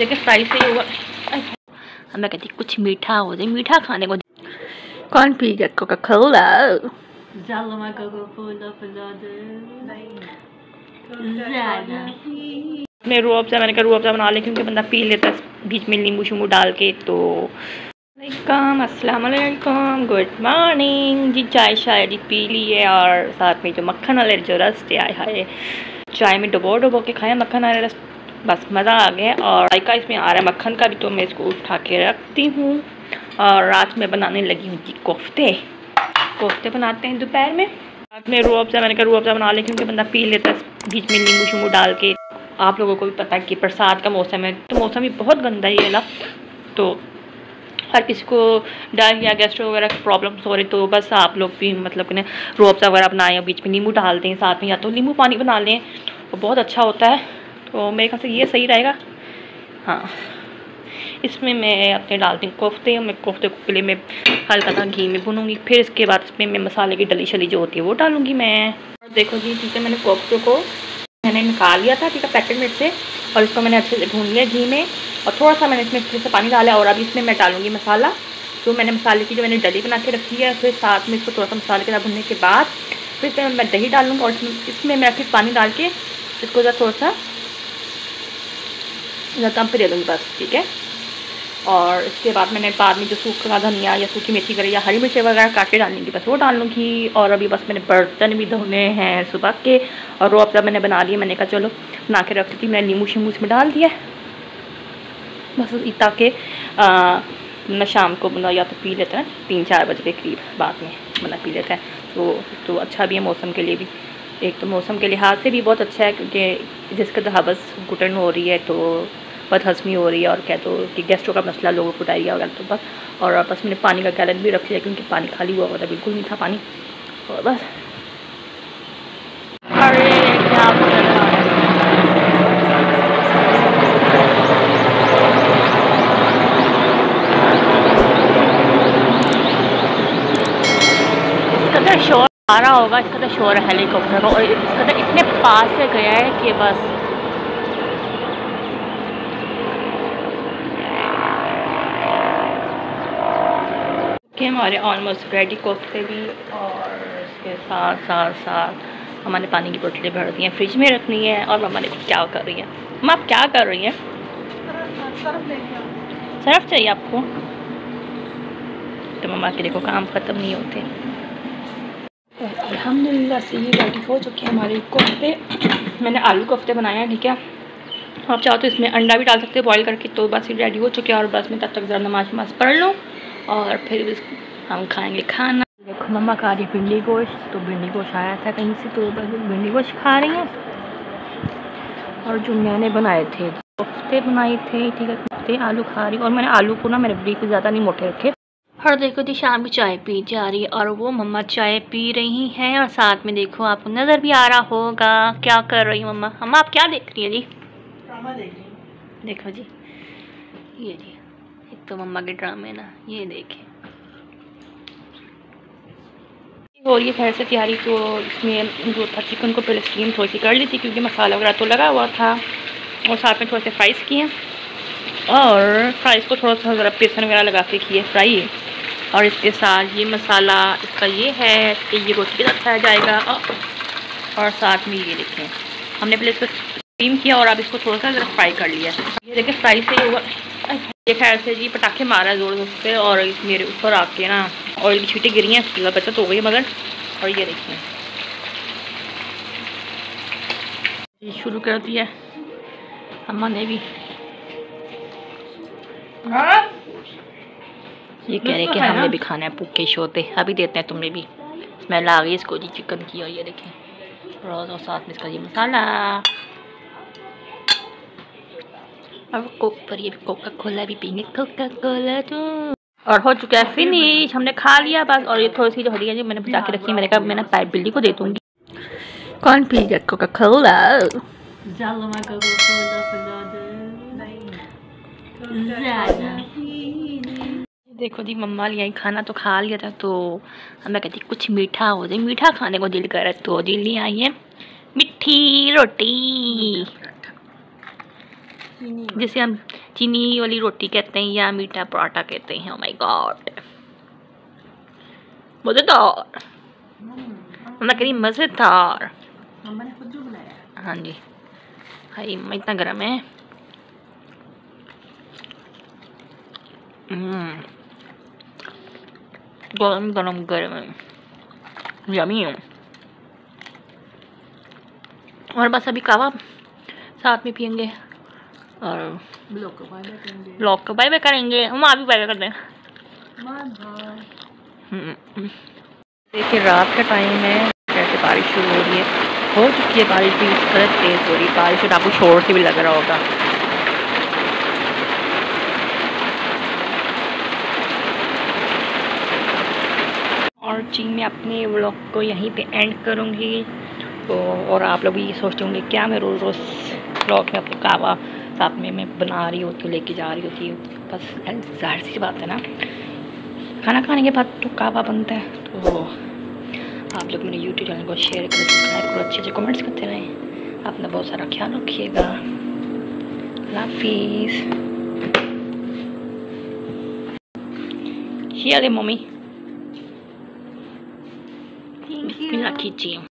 देखिए फ्राई से ही हुआ। अब मैं कहती कुछ मीठा हो जाए मीठा खाने को। कौन पी गया? कोका कोला मैं रूह अफ़ज़ा मैंने कहा रूह अफ़ज़ा बना ले क्योंकि बंदा पी लेता है। बीच में नींबू शूबू डाल के तो। वालेकुम अस्सलाम वालेकुम गुड मॉर्निंग जी चाय शायद ही पी ली है और साथ में जो मक्खन वाले जो रस थे आए हाय। चाय में डुबो डुबो के खाया मक्खन वाले रस बस मज़ा आ गया और का इसमें आ रहा है मक्खन का भी तो मैं इसको उठा के रखती हूँ और रात में बनाने लगी हूँ जी कोफ्ते। कोफ्ते बनाते हैं दोपहर में। रात में रूह अफ़ज़ा, मैंने कहा रूह अफ़ज़ा बना ले क्योंकि बंदा पी लेता है, बीच में नींबू शूबू डाल के। आप लोगों को भी पता है कि बरसात का मौसम है तो मौसम भी बहुत गंदा ही है ना। तो हर किसी को डायरिया गैस्ट्रो वगैरह की प्रॉब्लम्स हो रही तो बस आप लोग भी मतलब कि रूह अफ़ज़ा वगैरह बनाएँ बीच में नींबू डाल दें साथ में, या तो नींबू पानी बना लें तो बहुत अच्छा होता है। तो मेरे ख्याल से ये सही रहेगा। हाँ। इसमें मैं अपने डालती हूँ कोफ्ते मैं कोफ्ते के लिए मैं हल्का सा घी में भूनूँगी। फिर इसके बाद इसमें मैं मसाले की डली शली जो होती है वो डालूँगी मैं। और देखो जी ठीक है, मैंने कोफ्ते को मैंने निकाल लिया था, ठीक है, पैकेट में से, और इसको मैंने अच्छे से भून लिया घी में। और थोड़ा सा मैंने इसमें फिर से पानी डाला, और अभी इसमें मैं डालूँगी मसाला। जो मैंने मसाले की जो मैंने डली बना के रखी है फिर साथ में इसको थोड़ा सा मसाले के साथ भूनने के बाद फिर इसमें मैं दही डालूँगी, और इसमें मैं फिर पानी डाल के इसको थोड़ा सा दम पे दे दूँगी बस ठीक है? और इसके बाद मैंने बाद में जो सूखा धनिया या सूखी मेथी करे या हरी मिर्ची वगैरह काट के डालूँगी बस वो डाल लूँगी। और अभी बस मैंने बर्तन भी धोने हैं सुबह के, और वो अब मैंने बना लिए, मैंने कहा चलो बना के रखती थी, मैंने नींबू शीमू उसमें डाल दिया। बस ताकि मैं शाम को बना, या तो पी लेते हैं, तीन चार बजे के करीब बाद में बना पी लेते हैं। तो तो अच्छा भी है मौसम के लिए भी। एक तो मौसम के लिहाज से भी बहुत अच्छा है, क्योंकि जिसका तो हवस घुटन हो रही है तो बहुत हंसमी हो रही है और क्या तो कि गेस्टों का मसला लोगों को डायरिया वगैरह तो बस और बस मैंने पानी का गैलन भी रख लिया क्योंकि पानी खाली हुआ हुआ था बिल्कुल नहीं था पानी। और बस। अरे क्या तो शोर आ रहा होगा इसका तो शोर है हेलीकॉप्टर का और इसका तो इतने पास से गया है कि बस। कि हमारे ऑलमोस्ट रेडी कोफ्ते भी और इसके साथ साथ साथ हमारे पानी की बोतलें भर दी हैं फ्रिज में रखनी है और मम्मा ने क्या कर रही हैं। मम्मा आप क्या कर रही हैं? सर्फ चाहिए आपको? तो मम्मा के देखो काम ख़त्म नहीं होते। अल्हम्दुलिल्लाह से ये रेडी हो चुके हैं हमारे कोफ्ते। मैंने आलू कोफ्ते बनाए हैं, ठीक है? आप चाहो तो इसमें अंडा भी डाल सकते हो बॉईल करके तो बस ये रेडी हो चुके हैं और बस मैं तब तक ज़रा नमाज़ नमाज़ पढ़ लूँ। और फिर हम खाएँगे खाना। देखो मम्मा खा रही भिंडी गोश्त तो भिंडी गोश्त आया था कहीं से तो बस भिंडी गोश्त खा रही हैं। और जो मैंने बनाए थे कोफ्ते बनाए थे ठीक है कोफ्ते आलू खा रही और मैंने आलू को ना मेरे बिल्कुल ज़्यादा नहीं मोटे रखे। और देखो जी शाम की चाय पी जा रही है और वो मम्मा चाय पी रही हैं। और साथ में देखो आपको नज़र भी आ रहा होगा। क्या कर रही है मम्मा? मम्मा आप क्या देख रही है जी? देखो जी ये जी। एक तो मम्मा के ड्रामे ना, ये देखें। और ये खैर से तैयारी तो इसमें जो था चिकन को पहले स्टीम थोड़ी सी कर ली थी क्योंकि मसाला वगैरह तो लगा हुआ था और साथ में थोड़े से फ्राइज़ किए। और फ्राइज़ को थोड़ा सा ज़रा बेसन वगैरह लगा के किए फ्राई और इसके साथ ये मसाला, इसका ये है कि ये रोटी के साथ खाया जाएगा। और साथ में ये देखें, हमने पहले इसको स्टीम किया और अब इसको थोड़ा सा ज़रा फ्राई कर लिया। ये देखें फ्राई से हुआ। ये खैर से जी पटाखे मारा ज़ोर ज़ोर से और मेरे ऊपर आके ना ऑयल की छीटें गिरी हैं उसकी बचत हो गई मगर। और ये देखिए। ये शुरू कर दिया अम्मा ने भी। ये कह रहे कि हमने भी खाना है भूखे शोते। अभी देते हैं तुमने भी। स्मेल आ गई इसको जी चिकन की और ये देखें। रोज़ और साथ में इसका ये मसाला। और कोक पर ये कोका कोला भी पीएँगे कोका कोला तो। और हो चुका है फिनिश हमने खा लिया बस और ये थोड़ी सी जो हरी है जो मैंने बचा के रखी है मैंने कहा मैंने पैर बिल्ली को दे दूँगी। कौन पी गया कोका कोला देखो जी मम्मा लिया ही खाना तो खा लिया था तो मैं कहती कुछ मीठा हो जाए। मीठा खाने को दिल कर रहा तो दिल नहीं आई है मिठी रोटी। जिसे हम चीनी वाली रोटी कहते हैं या मीठा पराठा कहते हैं। माय गॉड मज़ेदार। मैं कह रही मज़ेदार। मम्मा हाँ। जी। हाय मैं इतना गर्म है। हम्म। गरम गरम गरम। यमी है। और बस अभी कावा साथ में पियेंगे। और ब्लॉक को बाय बाय करेंगे। ब्लॉग को बाय बाय करेंगे। हम आप भी बाय बाय कर दें। बाय हम्म। देखिए रात का टाइम है। कैसे बारिश शुरू हो रही है। हो चुकी है बारिश भी। इस तरह तेज़ हो रही है। बारिश और आपको शोर से भी लग रहा होगा। और जी मैं अपने व्लॉग को यहीं पे एंड करूँगी। तो और आप लोग भी ये सोचते होंगे क्या मैं रोज़ रोज़ व्लॉग में अपने कावा साथ में मैं बना रही होती हूँ लेके जा रही होती हूँ। बस ज़ाहिर सी बात है ना। खाना खाने के बाद तो कावा बनता है। तो आप लोग मेरे यूट्यूब चैनल को शेयर करें सब्सक्राइब करो अच्छे अच्छे कमेंट्स करते रहें। अपना बहुत सारा ख्याल रखिएगा। हाफिज़। ये मम्मी। कीजिए।